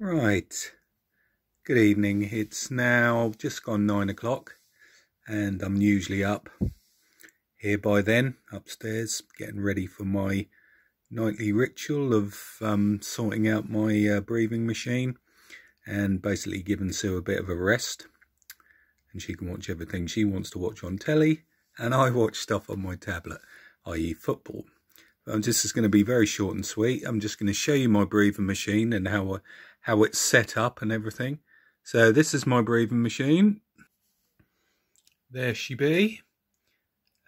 Right, good evening. It's now just gone nine o'clock and I'm usually up here by then upstairs getting ready for my nightly ritual of um, sorting out my uh, breathing machine and basically giving Sue a bit of a rest and she can watch everything she wants to watch on telly and I watch stuff on my tablet i.e. football. I'm just going to be very short and sweet. I'm just going to show you my breathing machine and how how it's set up and everything. So this is my breathing machine. There she be.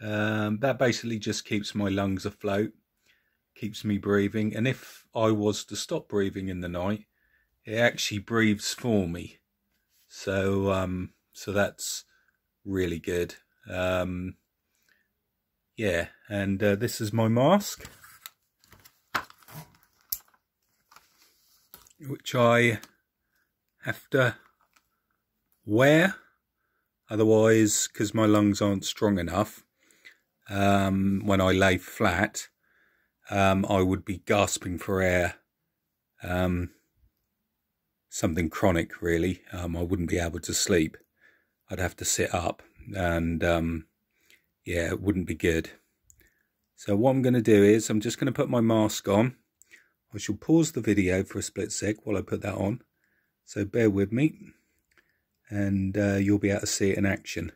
Um, that basically just keeps my lungs afloat, keeps me breathing. And if I was to stop breathing in the night, it actually breathes for me. So um, so that's really good. Um, yeah, and uh, this is my mask, which I have to wear, otherwise, because my lungs aren't strong enough, um, when I lay flat, um, I would be gasping for air. Um, something chronic, really. Um, I wouldn't be able to sleep. I'd have to sit up and um, yeah, it wouldn't be good. So what I'm going to do is I'm just going to put my mask on. I shall pause the video for a split sec while I put that on. So bear with me and uh, you'll be able to see it in action.